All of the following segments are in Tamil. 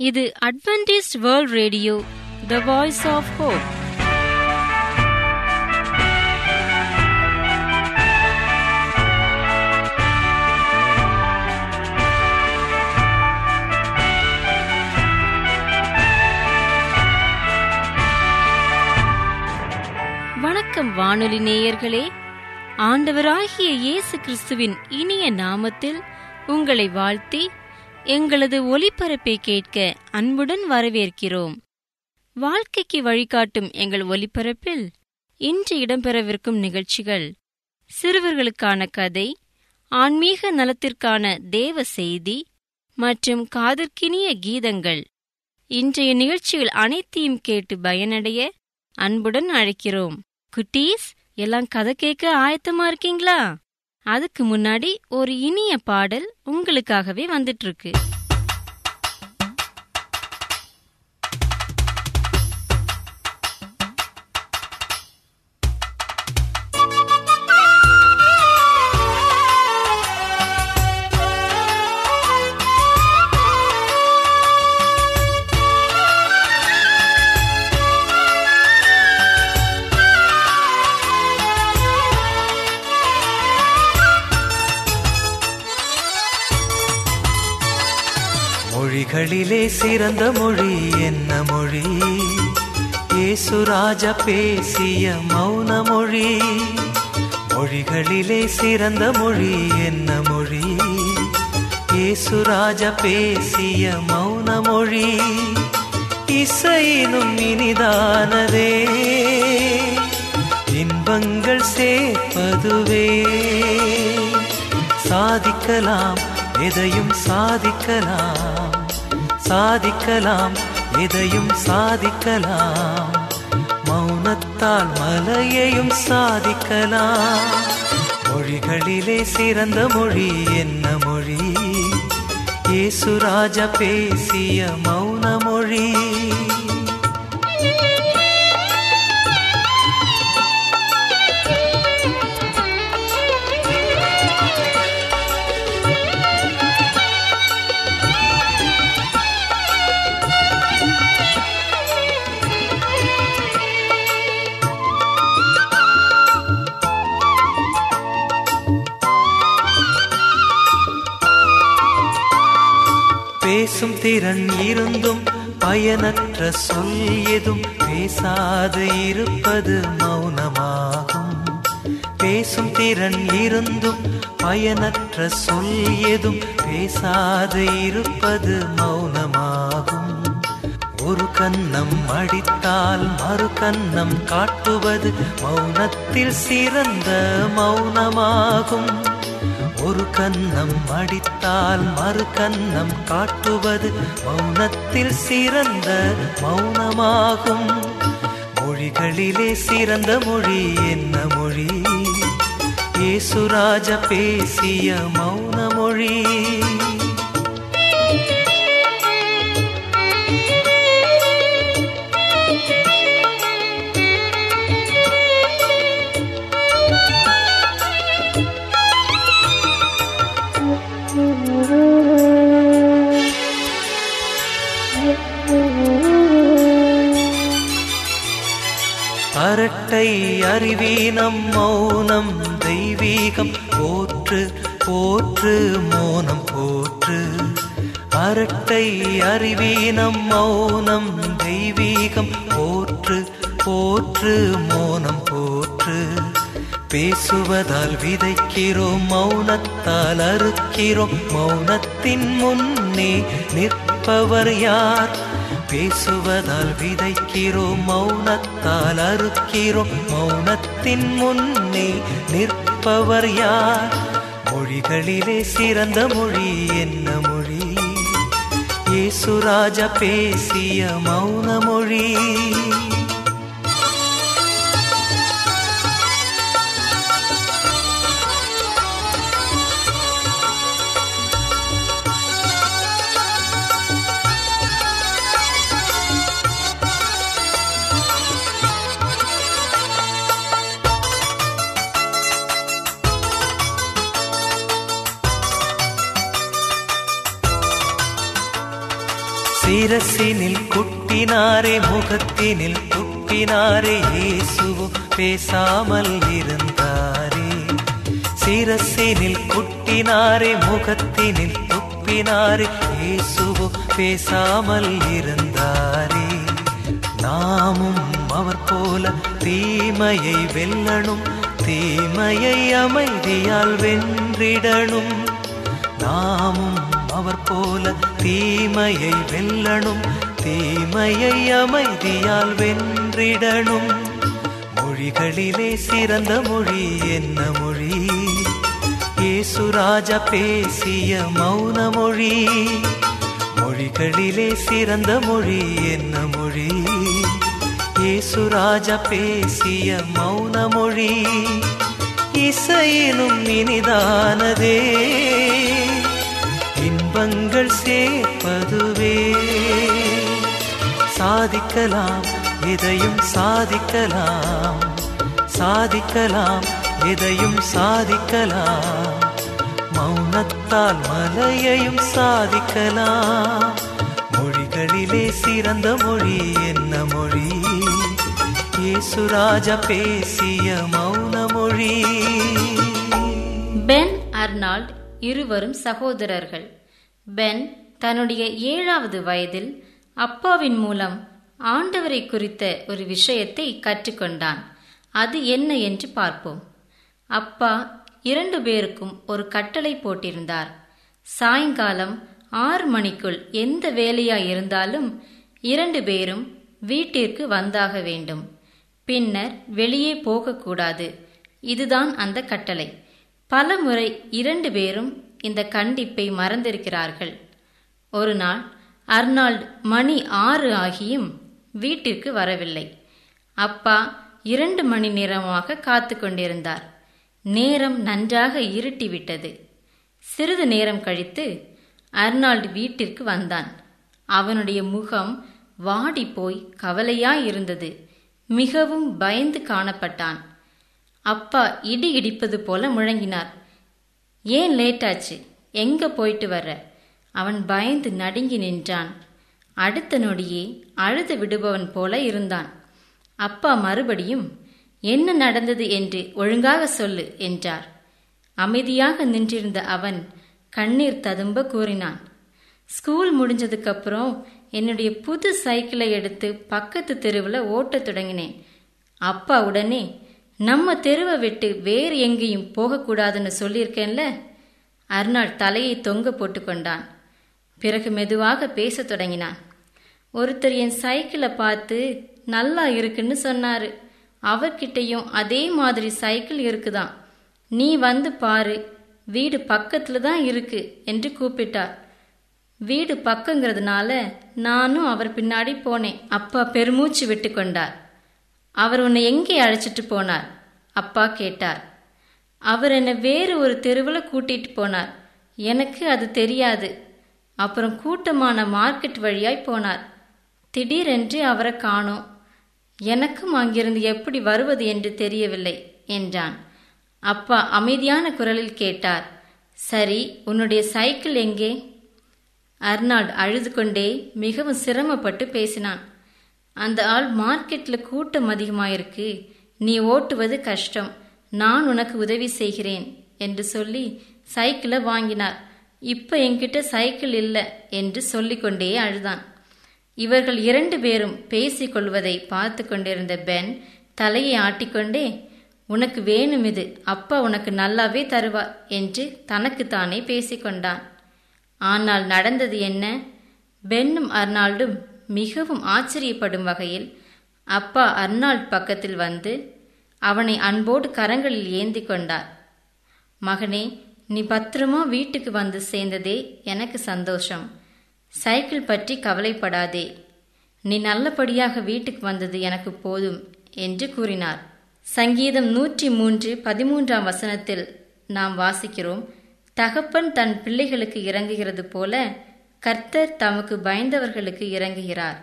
இது Adventist world radio the voice of hope வணக்கம் வானொலி நேயர்களே. ஆண்டவராகிய இயேசு கிறிஸ்துவின் இனிய நாமத்தில் உங்களை வாழ்த்தி எங்களது ஒலிபரப்பை கேட்க அன்புடன் வரவேற்கிறோம். வாழ்க்கைக்கு வழிகாட்டும் எங்கள் ஒலிபரப்பில் இன்று இடம்பெறவிருக்கும் நிகழ்ச்சிகள். சிறுவர்களுக்கான கதை ஆன்மீக நலத்திற்கான தேவ செய்தி மற்றும் காதற்கினிய கீதங்கள். இன்றைய நிகழ்ச்சிகள் அனைத்தையும் கேட்டு பயனடைய அன்புடன் அழைக்கிறோம். குட்டீஸ் எல்லாம் கதை கேட்க ஆயத்தமா இருக்கீங்களா? அதுக்கு முன்னாடி ஒரு இனிய பாடல் உங்களுக்காகவே வந்துட்டு இருக்கு. பிறந்த மொழி என்ன மொழி? ஏசுராஜா பேசிய மௌன மொழி. மொழிகளிலே சிறந்த மொழி என்ன மொழி? ஏசுராஜா பேசிய மௌன மொழி. இசையினும் இனிதானதே. இன்பங்கள் சேர்ப்பதுவே. சாதிக்கலாம் எதையும் சாதிக்கலாம். சாதிக்கலாம் எதையும் சாதிக்கலாம். மௌனத்தால் மலையையும் சாதிக்கலாம். மொழிகளிலே சிறந்த மொழி என்ன மொழி? ஏசுராஜா பேசிய மௌன மொழி. பேசும் திறன் இருந்தும் பயனற்ற சொல் எதும் பேசாது இருப்பது மௌனமாகும். பேசும் திறன் இருந்தும் பயனற்ற சொல் எதும் பேசாது இருப்பது மௌனமாகும். ஒரு கன்னம் அடித்தால் மறு கன்னம் காட்டுவது மௌனத்தில் சிறந்த மௌனமாகும். ஒரு கன்னம் அடித்தால் மறு கன்னம் காட்டுவது மௌனத்தில் சிறந்த மௌனமாகும். மொழிகளிலே சிறந்த மொழி என்ன மொழி? ஏசுராஜ பேசிய மௌன மொழி. அறிவீனம் மௌனம் தெய்வீகம். போற்று போற்று மோனம் போற்று. அரட்டை அறிவீனம் மௌனம் தெய்வீகம். போற்று போற்று மோனம் போற்று. பேசுவதால் விதைக்கிறோம் மௌனத்தால் அறுக்கிறோம். மௌனத்தின் முன்னே நிற்பவர் யார்? பேசுவதால் விதைக்கிறோம் மௌனத்தால் அறுக்கிறோம். மௌனத்தின் முன்னே நிற்பவர் யார்? மொழிகளிலே சிறந்த மொழி என்ன மொழி? ஏசுராஜா பேசிய மௌன மொழி. சிரசினில் குட்டினாரே முகத்தினில் குட்டினாரே இயேசுவும் பேசாமல் இருந்தாரே. சிரசினில் குட்டினாரே முகத்தினில் துப்பினாரே இயேசுவும் பேசாமல் இருந்தாரே. நாமும் அவர் போல தீமையை வெல்லணும் தீமையை அமைதியால் வென்றிடணும். நாமும் அவர் போல தீமையை வெல்லணும் தீமையை அமைதியால் வென்றிடணும். மொழிகளிலே சிறந்த மொழி என்ன மொழி? ஏசுராஜா பேசிய மௌன மொழி. மொழிகளிலே சிறந்த மொழி என்ன மொழி? ஏசுராஜா பேசிய மௌன மொழி. இசையினும் இனிதானதே. இன்பங்கள் சேர்ப்பதுவே. சாதிக்கலாம் எதையும் சாதிக்கலாம். சாதிக்கலாம் எதையும் சாதிக்கலாம். மௌனத்தால் மலையையும் சாதிக்கலாம். மொழிகளிலே சிறந்த மொழி என்ன மொழி? இயேசுராஜா பேசிய மௌன மொழி. பென் அர்னால்ட் இருவரும் சகோதரர்கள். பென் தன்னுடைய ஏழாவது வயதில் அப்பாவின் மூலம் ஆண்டவரை குறித்த ஒரு விஷயத்தை கற்றுக்கொண்டான். அது என்ன என்று பார்ப்போம். அப்பா இரண்டு பேருக்கும் ஒரு கட்டளை போட்டிருந்தார். சாயங்காலம் ஆறு மணிக்குள் எந்த வேலையா இருந்தாலும் இரண்டு பேரும் வீட்டிற்கு வந்தாக வேண்டும். பின்னர் வெளியே போகக்கூடாது. இதுதான் அந்த கட்டளை. பல முறை இரண்டு பேரும் இந்த கண்டிப்பை மறந்திருக்கிறார்கள். ஒரு நாள் அர்னால்ட் மணி ஆறு ஆகியும் வீட்டிற்கு வரவில்லை. அப்பா இரண்டு மணி நேரமாக காத்து கொண்டிருந்தார். நேரம் நன்றாக இருட்டிவிட்டது. சிறிது நேரம் கழித்து அர்னால்டு வீட்டிற்கு வந்தான். அவனுடைய முகம் வாடி போய் கவலையாய் இருந்தது மிகவும் பயந்து காணப்பட்டான். அப்பா இடி இடிப்பது போல முழங்கினார். ஏன் லேட்டாச்சு? எங்க போயிட்டு வர்ற? அவன் பயந்து நடுங்கி நின்றான். அடுத்த நொடியே அழுது விடுபவன் போல இருந்தான். அப்பா மறுபடியும் என்ன நடந்தது என்று ஒழுங்காக சொல்லு என்றார். அமைதியாக நின்றிருந்த அவன் கண்ணீர் ததும்ப கூறினான். ஸ்கூல் முடிஞ்சதுக்கப்புறம் என்னுடைய புது சைக்கிளை எடுத்து பக்கத்து தெருவில் ஓட்டத் தொடங்கினேன். அப்பா உடனே நம்ம தெருவை விட்டு வேறு எங்கேயும் போகக்கூடாதுன்னு சொல்லியிருக்கேன்ல? அர்னால்ட் தலையை தொங்க போட்டு கொண்டான் பிறகு மெதுவாக பேசத் தொடங்கினான். ஒருத்தர் என் சைக்கிளை பார்த்து நல்லா இருக்குன்னு சொன்னாரு. அவர்கிட்டயும் அதே மாதிரி சைக்கிள் இருக்குதான். நீ வந்து பாரு. வீடு பக்கத்துல தான் இருக்கு என்று கூப்பிட்டார். வீடு பக்கங்கிறதுனால நானும் அவர் பின்னாடி போனேன். அப்பா பெருமூச்சு விட்டு கொண்டார். அவர் உன்னை எங்கே அழைச்சிட்டு போனார்? அப்பா கேட்டார். அவர் என்னை வேறு ஒரு தெருவில் கூட்டிட்டு போனார். எனக்கு அது தெரியாது. அப்புறம் கூட்டமான மார்க்கெட் வழியாய் போனார். திடீரென்று அவரை காணோம். எனக்கும் அங்கிருந்து எப்படி வருவது என்று தெரியவில்லை என்றான். அப்பா அமைதியான குரலில் கேட்டார். சரி உன்னுடைய சைக்கிள் எங்கே? அர்னால்ட் அழுது கொண்டே மிகவும் சிரமப்பட்டு பேசினான். அந்த ஆள் மார்க்கெட்டில் கூட்டம் அதிகமாயிருக்கு. நீ ஓட்டுவது கஷ்டம். நான் உனக்கு உதவி செய்கிறேன் என்று சொல்லி சைக்கிளை வாங்கினார். இப்ப என்கிட்ட சைக்கிள் இல்லை என்று சொல்லிக்கொண்டே அழுதான். இவர்கள் இரண்டு பேரும் பேசிக்கொள்வதை பார்த்து கொண்டிருந்த பென் தலையை ஆட்டிக்கொண்டே உனக்கு வேணும் இது. அப்பா உனக்கு நல்லாவே தருவார் என்று தனக்குத்தானே பேசிக்கொண்டான் ஆனால் நடந்தது என்ன? பென்னும் அர்னால்டும் மிகவும் ஆச்சரியப்படும் வகையில் அப்பா அர்னால்ட் பக்கத்தில் வந்து அவனை அன்போடு கரங்களில் ஏந்தி கொண்டார். மகனே நீ பத்திரமா வீட்டுக்கு வந்து சேர்ந்ததே எனக்கு சந்தோஷம். சைக்கிள் பற்றி கவலைப்படாதே. நீ நல்லபடியாக வீட்டுக்கு வந்தது எனக்கு போதும் என்று கூறினார். சங்கீதம் நூற்றி மூன்று பதிமூன்றாம் வசனத்தில் நாம் வாசிக்கிறோம் தகப்பன் தன் பிள்ளைகளுக்கு இறங்குகிறது போல கர்த்தர் தமக்கு பயந்தவர்களுக்கு இறங்குகிறார்.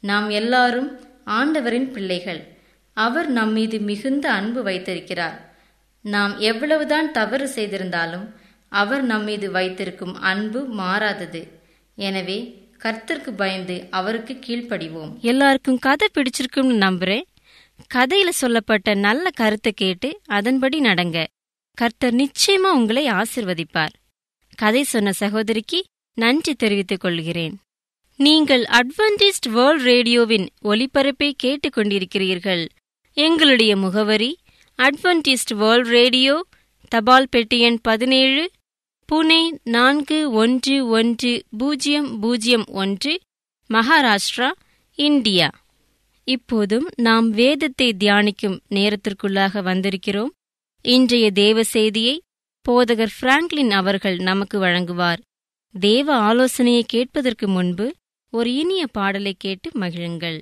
நாம் எல்லாரும் ஆண்டவரின் பிள்ளைகள். அவர் நம்மீது மிகுந்த அன்பு வைத்திருக்கிறார். நாம் எவ்வளவுதான் தவறு செய்திருந்தாலும் அவர் நம்மீது வைத்திருக்கும் அன்பு மாறாதது. எனவே கர்த்தருக்கு பயந்து அவருக்கு கீழ்ப்படிவோம். எல்லாருக்கும் கதை பிடிச்சிருக்கும்னு நம்புறேன். கதையில சொல்லப்பட்ட நல்ல கருத்தை கேட்டு அதன்படி நடங்க. கர்த்தர் நிச்சயமா உங்களை ஆசிர்வதிப்பார். கதை சொன்ன சகோதரிக்கு நன்றி தெரிவித்துக் கொள்கிறேன். நீங்கள் அட்வென்டிஸ்ட் வேர்ல்ட் ரேடியோவின் ஒலிபரப்பை கேட்டுக்கொண்டிருக்கிறீர்கள் எங்களுடைய முகவரி அட்வென்டிஸ்ட் வேர்ல்ட் ரேடியோ தபால் பெட்டி எண் பதினேழு புனே நான்கு ஒன்று ஒன்று பூஜ்ஜியம் பூஜ்ஜியம் ஒன்று மகாராஷ்டிரா இந்தியா. இப்போதும் நாம் வேதத்தை தியானிக்கும் நேரத்திற்குள்ளாக வந்திருக்கிறோம். இன்றைய தேவ செய்தியை போதகர் பிராங்க்லின் அவர்கள் நமக்கு வழங்குவார். தேவ ஆலோசனையை கேட்பதற்கு முன்பு ஒரு இனிய பாடலை கேட்டு மகிழுங்கள்.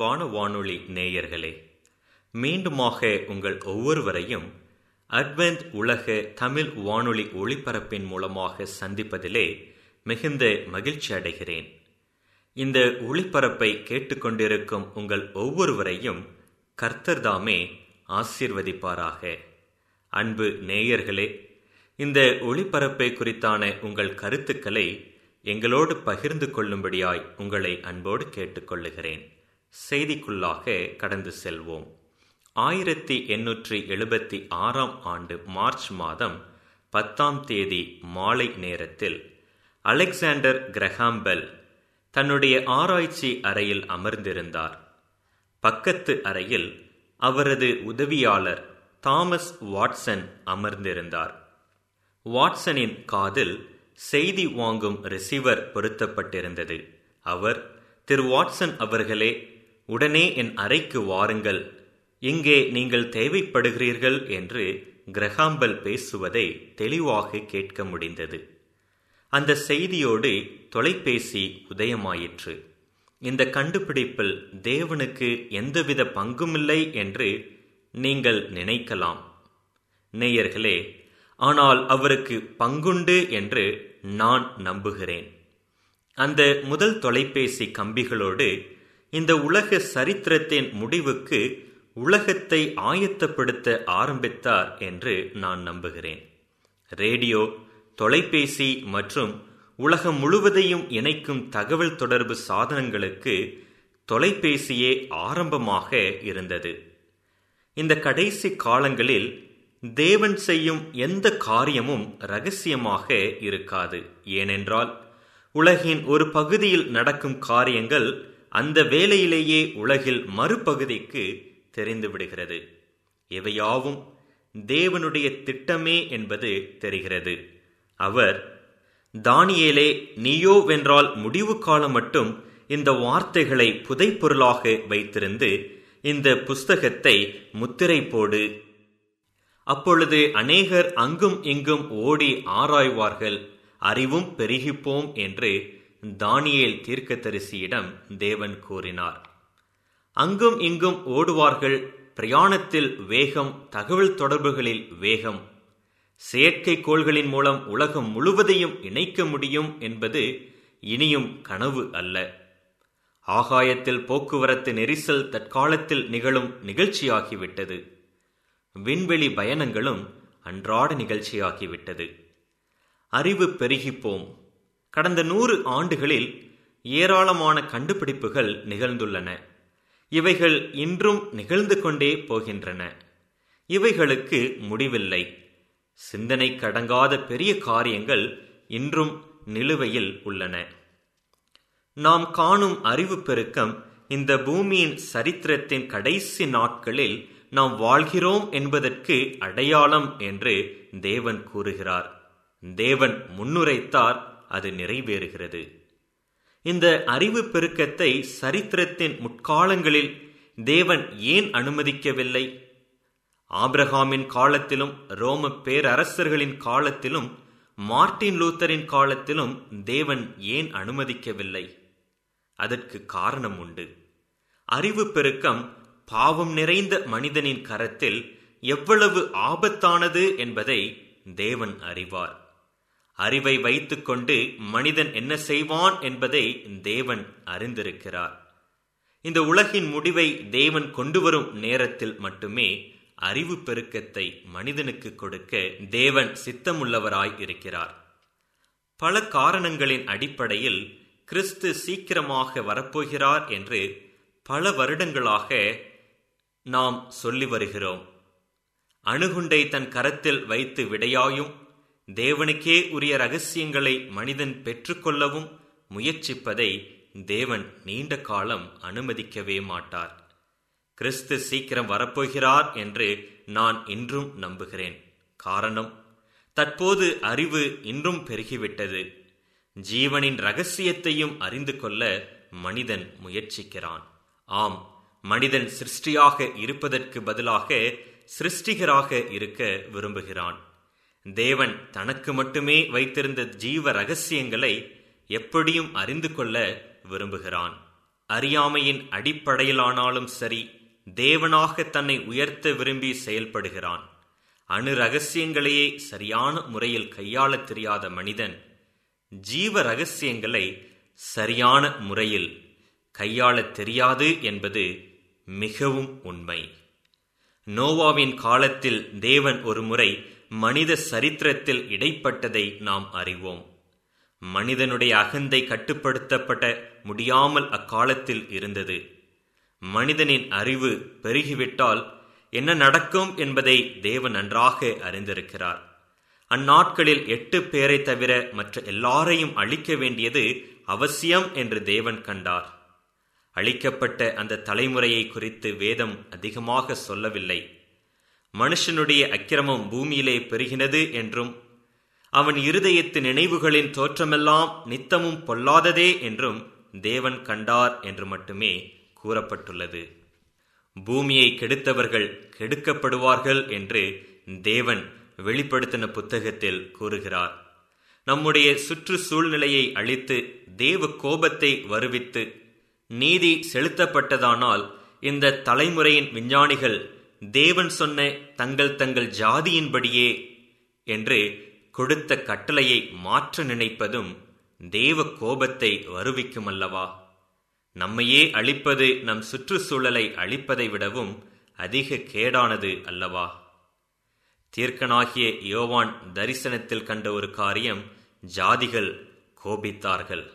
அன்பான வானொலி நேயர்களே மீண்டுமாக உங்கள் ஒவ்வொருவரையும் அட்வென்ட் உலக தமிழ் வானொலி ஒளிபரப்பின் மூலமாக சந்திப்பதிலே மிகுந்த மகிழ்ச்சி அடைகிறேன். இந்த ஒளிபரப்பை கேட்டுக்கொண்டிருக்கும் உங்கள் ஒவ்வொருவரையும் கர்த்தர் தாமே ஆசீர்வதிப்பாராக. அன்பு நேயர்களே இந்த ஒளிபரப்பை குறித்தான உங்கள் கருத்துக்களை எங்களோடு பகிர்ந்து கொள்ளும்படியாய் உங்களை அன்போடு கேட்டுக்கொள்ளுகிறேன். செய்திக்குள்ளாக கடந்து செல்வோம். ஆயிரத்தி எண்ணூற்றி எழுபத்தி ஆறாம் ஆண்டு மார்ச் மாதம் பத்தாம் தேதி மாலை நேரத்தில் அலெக்சாண்டர் கிரஹாம்பெல் தன்னுடைய ஆராய்ச்சி அறையில் அமர்ந்திருந்தார். பக்கத்து அறையில் அவரது உதவியாளர் தாமஸ் வாட்சன் அமர்ந்திருந்தார். வாட்சனின் காதில் செய்தி வாங்கும் ரிசீவர் பொருத்தப்பட்டிருந்தது. அவர் திரு வாட்சன் அவர்களே உடனே என் அறைக்கு வாருங்கள். இங்கே நீங்கள் தேவைப்படுகிறீர்கள் என்று கிரகாம்பல் பேசுவதை தெளிவாக கேட்க முடிந்தது. அந்த செய்தியோடு தொலைபேசி உதயமாயிற்று. இந்த கண்டுபிடிப்பில் தேவனுக்கு எந்தவித பங்குமில்லை என்று நீங்கள் நினைக்கலாம். நேயர்களே ஆனால் அவருக்கு பங்குண்டு என்று நான் நம்புகிறேன். அந்த முதல் தொலைபேசி கம்பிகளோடு இந்த உலக சரித்திரத்தின் முடிவுக்கு உலகத்தை ஆயத்தப்படுத்த ஆரம்பித்தார் என்று நான் நம்புகிறேன். ரேடியோ தொலைபேசி மற்றும் உலகம் முழுவதையும் இணைக்கும் தகவல் தொடர்பு சாதனங்களுக்கு தொலைபேசியே ஆரம்பமாக இருந்தது. இந்த கடைசி காலங்களில் தேவன் செய்யும் எந்த காரியமும் ரகசியமாக இருக்காது. ஏனென்றால் உலகின் ஒரு பகுதியில் நடக்கும் காரியங்கள் அந்த வேளையிலேயே உலகில் மறுபகுதிக்கு தெரிந்துவிடுகிறது. இவையாவும் தேவனுடைய திட்டமே என்பது தெரிகிறது. அவர் தானியேலே நீயோ வென்றால் முடிவு காலம் மட்டும் இந்த வார்த்தைகளை புதைப்பொருளாக வைத்திருந்து இந்த புஸ்தகத்தை முத்திரை போடு. அப்பொழுது அநேகர் அங்கும் இங்கும் ஓடி ஆராய்வார்கள். அறிவும் பெருகிப்போம் என்று தானியேல் தீர்க்கதரிசியிடம் தேவன் கூறினார். அங்கும் இங்கும் ஓடுவார்கள் பிரயாணத்தில் வேகம் தகவல் தொடர்புகளில் வேகம். செயற்கைக்கோள்களின் மூலம் உலகம் முழுவதையும் இணைக்க முடியும் என்பது இனியும் கனவு அல்ல. ஆகாயத்தில் போக்குவரத்து நெரிசல் தற்காலத்தில் நிகழும் நிகழ்ச்சியாகிவிட்டது. விண்வெளி பயணங்களும் அன்றாட நிகழ்ச்சியாகிவிட்டது. அறிவு பெருகிப்போம். கடந்த நூறு ஆண்டுகளில் ஏராளமான கண்டுபிடிப்புகள் நிகழ்ந்துள்ளன. இவைகள் இன்றும் நிகழ்ந்து கொண்டே போகின்றன. இவைகளுக்கு முடிவில்லை. சிந்தனை கடங்காத பெரிய காரியங்கள் இன்றும் நிலுவையில் உள்ளன. நாம் காணும் அறிவு பெருக்கம் இந்த பூமியின் சரித்திரத்தின் கடைசி நாட்களில் நாம் வாழ்கிறோம் என்பதற்கு அடையாளம் என்று தேவன் கூறுகிறார். தேவன் முன்னுரைத்தார் அது நிறைவேறுகிறது. இந்த அறிவு பெருக்கத்தை சரித்திரத்தின் முற்காலங்களில் தேவன் ஏன் அனுமதிக்கவில்லை? ஆப்ரஹாமின் காலத்திலும் ரோம பேரரசர்களின் காலத்திலும் மார்ட்டின் லூத்தரின் காலத்திலும் தேவன் ஏன் அனுமதிக்கவில்லை? அதற்கு காரணம் உண்டு. அறிவு பெருக்கம் பாவம் நிறைந்த மனிதனின் கரத்தில் எவ்வளவு ஆபத்தானது என்பதை தேவன் அறிவார். அறிவை வைத்துக்கொண்டு மனிதன் என்ன செய்வான் என்பதை தேவன் அறிந்திருக்கிறார். இந்த உலகின் முடிவை தேவன் கொண்டு வரும் நேரத்தில் மட்டுமே அறிவு பெருக்கத்தை மனிதனுக்கு கொடுக்க தேவன் சித்தமுள்ளவராய் இருக்கிறார். பல காரணங்களின் அடிப்படையில் கிறிஸ்து சீக்கிரமாக வரப்போகிறார் என்று பல வருடங்களாக நாம் சொல்லி வருகிறோம். அணுகுண்டை தன் கரத்தில் வைத்து விடையாயும் தேவனுக்கே உரிய ரகசியங்களை மனிதன் பெற்றுக்கொள்ளவும் முயற்சிப்பதை தேவன் நீண்ட காலம் அனுமதிக்கவே மாட்டார். கிறிஸ்து சீக்கிரம் வரப்போகிறார் என்று நான் இன்றும் நம்புகிறேன். காரணம் தற்போது அறிவு இன்றும் பெருகிவிட்டது. ஜீவனின் ரகசியத்தையும் அறிந்து கொள்ள மனிதன் முயற்சிக்கிறான். ஆம் மனிதன் சிருஷ்டியாக இருப்பதற்கு பதிலாக சிருஷ்டிகராக இருக்க விரும்புகிறான். தேவன் தனக்கு மட்டுமே வைத்திருந்த ஜீவ ரகசியங்களை எப்படியும் அறிந்து கொள்ள விரும்புகிறான். அறியாமையின் அடிப்படையிலானாலும் சரி தேவனாக தன்னை உயர்த்த விரும்பி செயல்படுகிறான். அணு ரகசியங்களையே சரியான முறையில் கையாளத் தெரியாத மனிதன் ஜீவ ரகசியங்களை சரியான முறையில் கையாளத் தெரியாது என்பது மிகவும் உண்மை. நோவாவின் காலத்தில் தேவன் ஒரு முறை மனித சரித்திரத்தில் இடைப்பட்டதை நாம் அறிவோம். மனிதனுடைய அகந்தை கட்டுப்படுத்தப்பட முடியாமல் அக்காலத்தில் இருந்தது. மனிதனின் அறிவு பெருகிவிட்டால் என்ன நடக்கும் என்பதை தேவன் நன்றாக அறிந்திருக்கிறார். அந்நாட்களில் எட்டு பேரை தவிர மற்ற எல்லாரையும் அழிக்க வேண்டியது அவசியம் என்று தேவன் கண்டார். அழிக்கப்பட்ட அந்த தலைமுறையை குறித்து வேதம் அதிகமாக சொல்லவில்லை. மனுஷனுடைய அக்கிரமம் பூமியிலே பெருகினது என்றும் அவன் இருதயத்து நினைவுகளின் தோற்றமெல்லாம் நித்தமும் பொல்லாததே என்றும் தேவன் கண்டார் என்று மட்டுமே கூறப்பட்டுள்ளது. பூமியை கெடுத்தவர்கள் கெடுக்கப்படுவார்கள் என்று தேவன் வெளிப்படுத்தின புத்தகத்தில் கூறுகிறார். நம்முடைய சுற்று சூழ்நிலையை அழித்து தேவ கோபத்தை வருவித்து நீதி செலுத்தப்பட்டதானால் இந்த தலைமுறையின் விஞ்ஞானிகள் தேவன் சொன்ன தங்கள் தங்கள் ஜாதியின்படியே என்று கொடுத்த கட்டளையை மாற்ற நினைப்பதும் தேவ கோபத்தை வருவிக்கும் அல்லவா நம்மையே அழிப்பது நம் சுற்றுச்சூழலை அழிப்பதை விடவும் அதிக கேடானது அல்லவா? தீர்க்கனாகிய யோவான் தரிசனத்தில் கண்ட ஒரு காரியம் ஜாதிகள் கோபித்தார்கள்.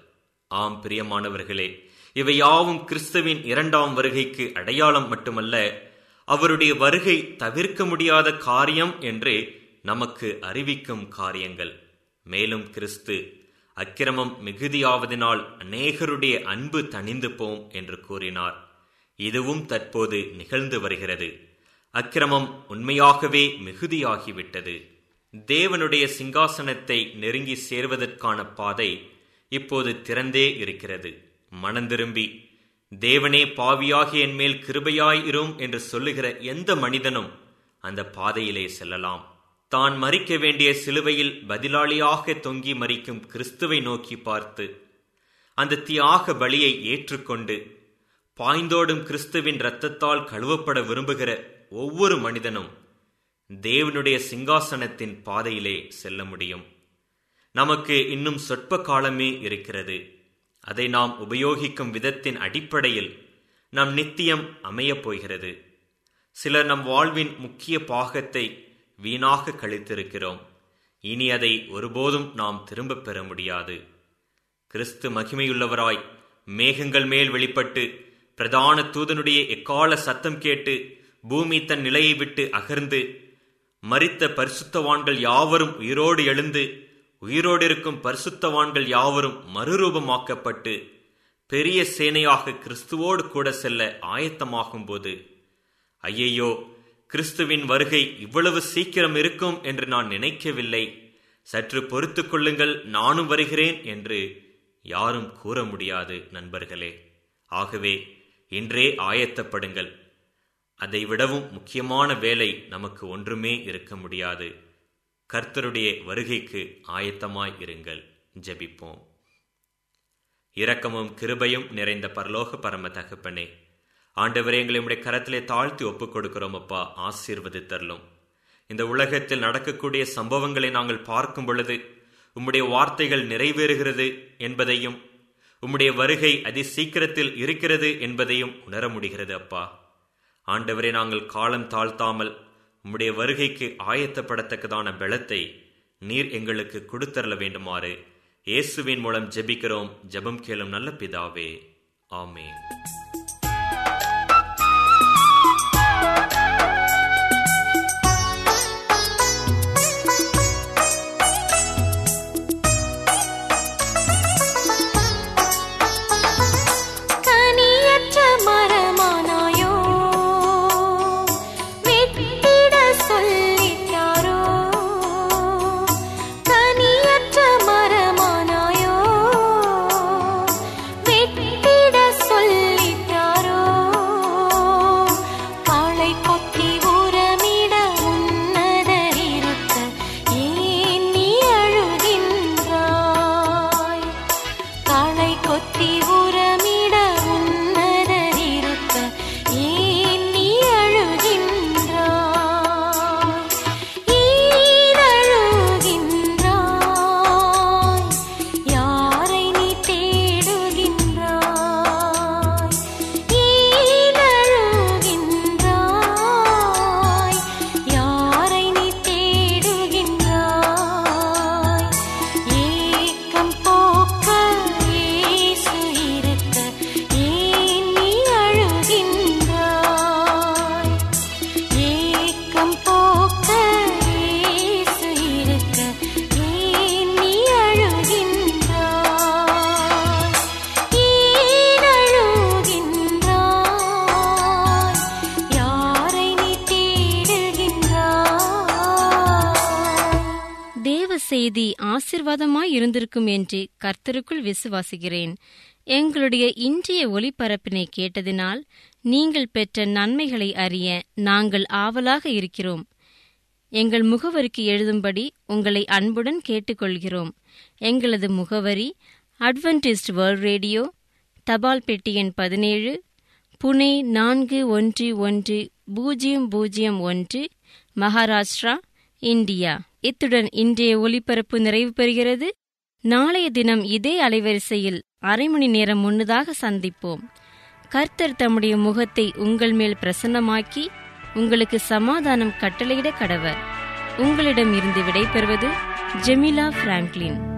ஆம் பிரியமானவர்களே இவை யாவும் கிறிஸ்துவின் இரண்டாம் வருகைக்கு அடையாளம் மட்டுமல்ல அவருடைய வருகை தவிர்க்க முடியாத காரியம் என்று நமக்கு அறிவிக்கும் காரியங்கள். மேலும் கிறிஸ்து அக்கிரமம் மிகுதியாவதினால் அநேகருடைய அன்பு தணிந்து போம் என்று கூறினார். இதுவும் தற்போது நிகழ்ந்து வருகிறது. அக்கிரமம் உண்மையாகவே மிகுதியாகிவிட்டது. தேவனுடைய சிங்காசனத்தை நெருங்கி சேர்வதற்கான பாதை இப்போது திறந்தே இருக்கிறது. மனந்திரும்பி தேவனே பாவியாகி என்மேல் கிருபையாயிரும் என்று சொல்லுகிற எந்த மனிதனும் அந்த பாதையிலே செல்லலாம். தான் மறிக்க வேண்டிய சிலுவையில் பதிலாளியாக தொங்கி மறிக்கும் கிறிஸ்துவை நோக்கி பார்த்து அந்த தியாக பலியை ஏற்றுக்கொண்டு பாய்ந்தோடும் கிறிஸ்துவின் இரத்தத்தால் கழுவப்பட விரும்புகிற ஒவ்வொரு மனிதனும் தேவனுடைய சிங்காசனத்தின் பாதையிலே செல்ல முடியும். நமக்கு இன்னும் சொற்ப காலமே இருக்கிறது. அதை நாம் உபயோகிக்கும் விதத்தின் அடிப்படையில் நம் நித்தியம் அமையப் போகிறது. சிலர் நம் வாழ்வின் முக்கிய பாகத்தை வீணாக கழித்திருக்கிறோம். இனி அதை ஒருபோதும் நாம் திரும்பப் பெற முடியாது. கிறிஸ்து மகிமையுள்ளவராய் மேகங்கள் மேல் வெளிப்பட்டு பிரதான தூதனுடைய எக்கால சத்தம் கேட்டு பூமி தன் நிலையை விட்டு அகர்ந்து மரித்த பரிசுத்தவான்கள் யாவரும் உயிரோடு எழுந்து உயிரோடு இருக்கும் பரிசுத்தவான்கள் யாவரும் மறுரூபமாக்கப்பட்டு பெரிய சேனையாக கிறிஸ்துவோடு கூட செல்ல ஆயத்தமாகும் போது ஐயையோ கிறிஸ்துவின் வருகை இவ்வளவு சீக்கிரம் இருக்கும் என்று நான் நினைக்கவில்லை. சற்று பொறுத்து கொள்ளுங்கள் நானும் வருகிறேன் என்று யாரும் கூற முடியாது நண்பர்களே. ஆகவே இன்றே ஆயத்தப்படுங்கள். அதை விடவும் முக்கியமான வேலை நமக்கு ஒன்றுமே இருக்க முடியாது. கர்த்தருடைய வருகைக்கு ஆயத்தமாய் இருங்கள். ஜெபிப்போம். இரக்கமும் கிருபையும் நிறைந்த பரலோக பரம தகப்பனே ஆண்டவரே எங்களை உடைய கரத்திலே தாழ்த்தி ஒப்புக் கொடுக்கிறோம் அப்பா ஆசீர்வதித்தரலும். இந்த உலகத்தில் நடக்கக்கூடிய சம்பவங்களை நாங்கள் பார்க்கும் பொழுது உம்முடைய வார்த்தைகள் நிறைவேறுகிறது என்பதையும் உம்முடைய வருகை அதி சீக்கிரத்தில் இருக்கிறது என்பதையும் உணர முடிகிறது அப்பா. ஆண்டவரே நாங்கள் காலம் தாழ்த்தாமல் உம்முடைய வருகைக்கு ஆயத்தப்படத்தக்கதான பலத்தை நீர் எங்களுக்கு கொடுத்தரல வேண்டுமாறு இயேசுவின் மூலம் ஜெபிக்கிறோம். ஜெபம் கேளும் நல்ல பிதாவே. ஆமேன். இருக்கும் என்று கர்த்தருக்குள் விசுவாசிக்கிறேன். எங்களுடைய இன்றைய ஒளிபரப்பினை கேட்டதினால் நீங்கள் பெற்ற நன்மைகளை அறிய நாங்கள் ஆவலாக இருக்கிறோம். எங்கள் முகவரிக்கு எழுதும்படி உங்களை அன்புடன் கேட்டுக்கொள்கிறோம். எங்களது முகவரி அட்வென்டிஸ்ட் வேர்ல்ட் ரேடியோ தபால் பெட்டி எண் பதினேழு புனே நான்கு ஒன்று ஒன்று பூஜ்ஜியம் பூஜ்ஜியம் ஒன்று மகாராஷ்டிரா இந்தியா. இத்துடன் இன்றைய ஒலிபரப்பு நிறைவு பெறுகிறது நாளைய தினம் இதே அலைவரிசையில் அரை மணி நேரம் முன்னதாக சந்திப்போம். கர்த்தர் தம்முடைய முகத்தை உங்கள் மேல் பிரசன்னமாக்கி உங்களுக்கு சமாதானம் கட்டளையிட கடவர். உங்களிடம் இருந்து விடைபெறுவது ஜெமிலா பிராங்க்லின்.